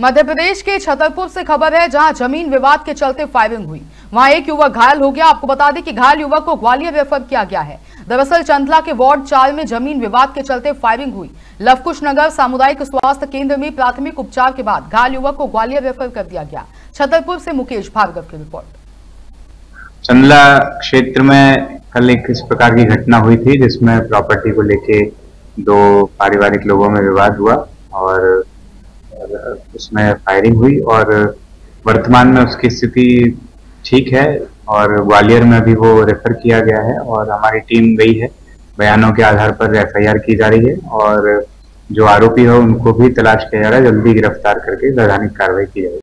मध्य प्रदेश के छतरपुर से खबर है, जहाँ ज़मीन विवाद के चलते फायरिंग हुई। वहाँ एक युवक घायल हो गया। आपको बता दें कि घायल युवक को ग्वालियर रेफर किया गया है। दरअसल चंदला के वार्ड चार में ज़मीन विवाद के चलते फायरिंग हुई। लवकुश नगर सामुदायिक स्वास्थ्य केंद्र में प्राथमिक उपचार के बाद घायल युवक को ग्वालियर रेफर कर दिया गया। छतरपुर से मुकेश भार्गव की रिपोर्ट चंदला क्षेत्र में कल एक इस प्रकार की घटना हुई थी, जिसमें प्रॉपर्टी को लेके दो पारिवारिक लोगों में विवाद हुआ और उसमें फायरिंग हुई और वर्तमान में उसकी स्थिति ठीक है और ग्वालियर में भी वो रेफर किया गया है और हमारी टीम गई है। बयानों के आधार पर एफआईआर की जा रही है और जो आरोपी है उनको भी तलाश किया जा रहा है, जल्दी गिरफ़्तार करके वैधानिक कार्रवाई की जाएगी।